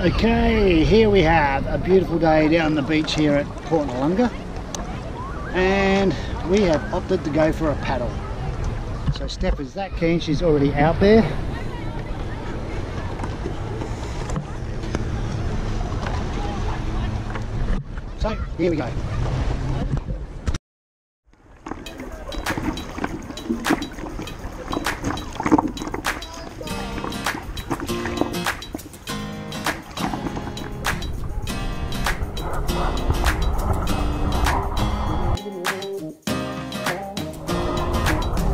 Okay, here we have a beautiful day down the beach here at Port Noarlunga and we have opted to go for a paddle. So Steph is that keen, she's already out there. So here we go.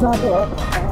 음 악.